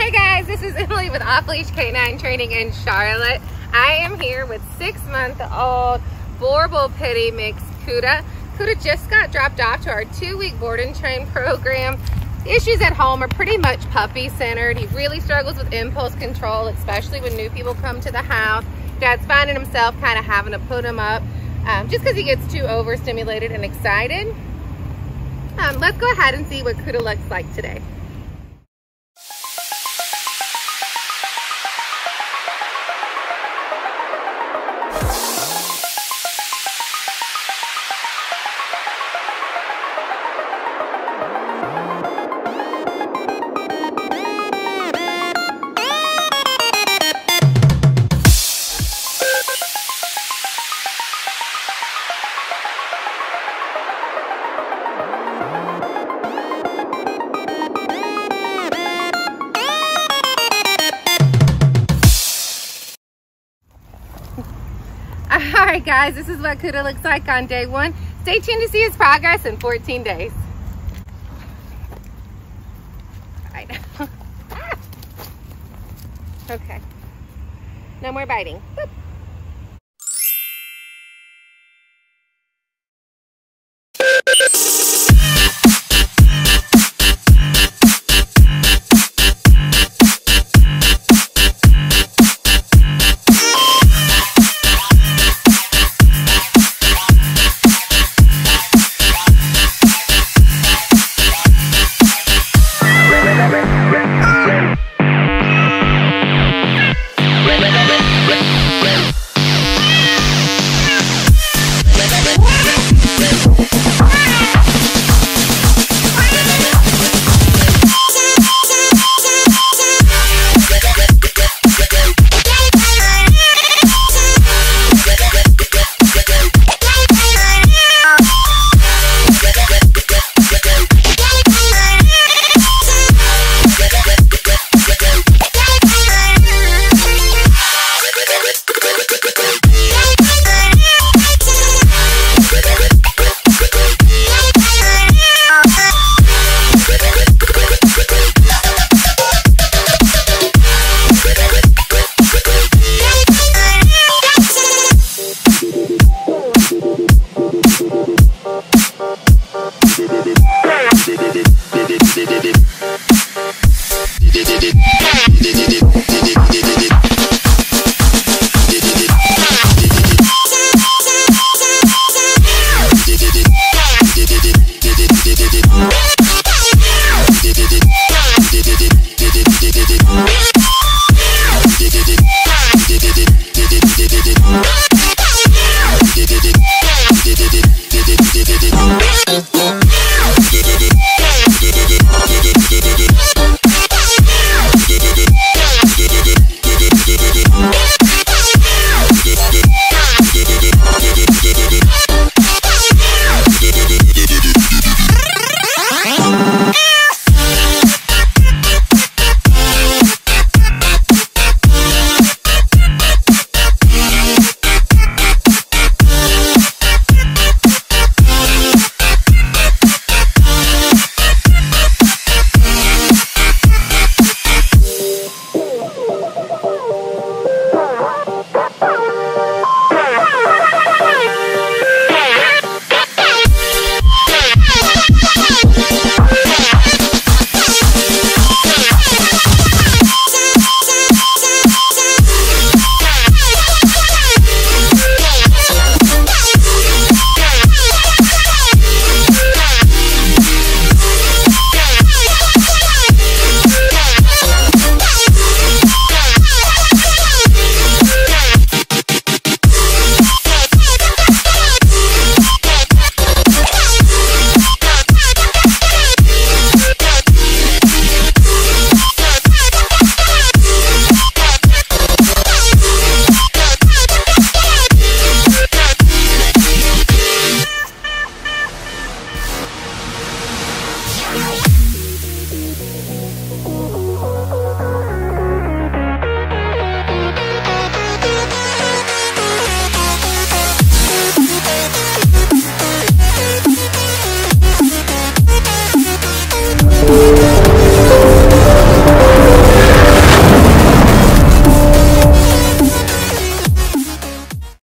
Hey guys, this is Emily with Off Leash Canine Training in Charlotte. I am here with six month old Boerboel Pitty mix Kuda. Kuda just got dropped off to our two week board and train program. The issues at home are pretty much puppy centered. He really struggles with impulse control, especially when new people come to the house. Dad's finding himself kind of having to put him up um, just because he gets too overstimulated and excited. Um, let's go ahead and see what Kuda looks like today. All right, guys, this is what Kuda looks like on day one. Stay tuned to see his progress in 14 days. Okay. No more biting. Boop.